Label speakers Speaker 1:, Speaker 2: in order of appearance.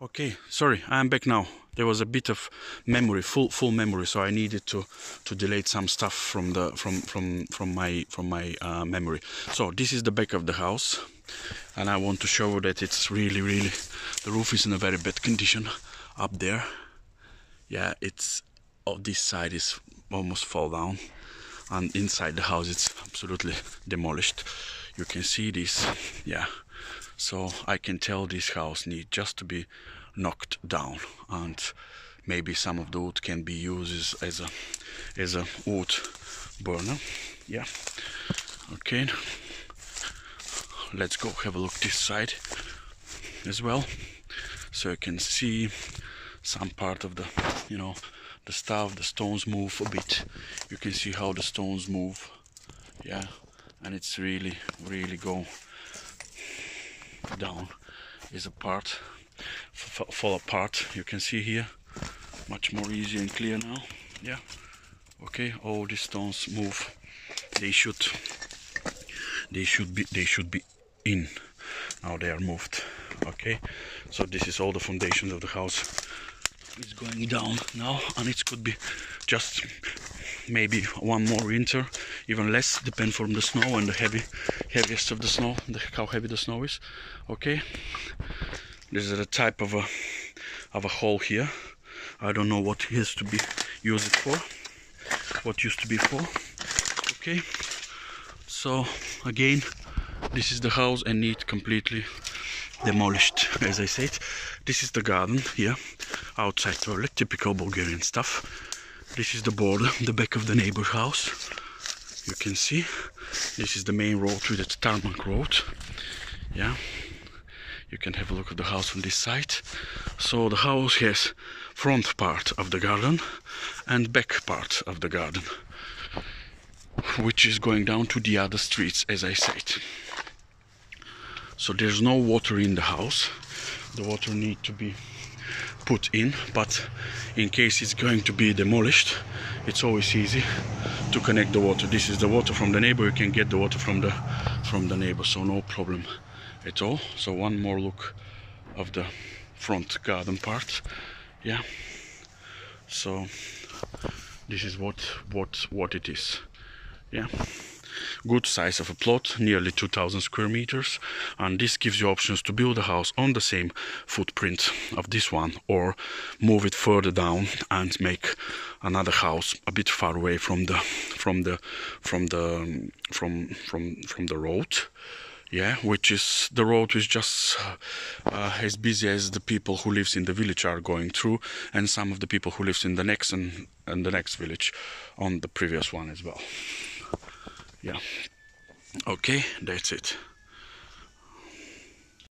Speaker 1: Okay, sorry, I'm back now. There was a bit of memory, full full memory, so I needed to to delete some stuff from the from from from my from my uh, memory. So this is the back of the house, and I want to show that it's really really the roof is in a very bad condition up there. Yeah, it's oh this side is almost fall down, and inside the house it's absolutely demolished. You can see this, yeah so I can tell this house needs just to be knocked down. And maybe some of the wood can be used as a as a wood burner. Yeah. Okay. Let's go have a look this side as well. So you can see some part of the you know the stuff the stones move a bit. You can see how the stones move. Yeah. And it's really really go down is a part fall apart. You can see here much more easy and clear now. Yeah. Okay all these stones move. They should they should be they should be in. Now they are moved. Okay. So this is all the foundations of the house. It's going down now and it could be just maybe one more winter even less depend from the snow and the heavy heaviest of the snow the, how heavy the snow is. Okay? This is a type of a of a hole here. I don't know what is to be used for what used to be for. Okay? So again this is the house and need completely demolished as I said. This is the garden here outside toilet typical Bulgarian stuff this is the border the back of the neighbor house. You can see this is the main road to the tarmac road. Yeah. You can have a look at the house from this side. So the house has front part of the garden and back part of the garden which is going down to the other streets as I said. So there's no water in the house. The water need to be put in but in case it's going to be demolished it's always easy to connect the water. This is the water from the neighbor. You can get the water from the from the neighbor so no problem at all. So one more look of the front garden part. Yeah. So this is what what what it is. Yeah good size of a plot nearly 2000 square meters and this gives you options to build a house on the same footprint of this one or move it further down and make another house a bit far away from the from the from the from from from the road. Yeah which is the road is just uh, as busy as the people who lives in the village are going through and some of the people who lives in the next and, and the next village on the previous one as well yeah okay that's it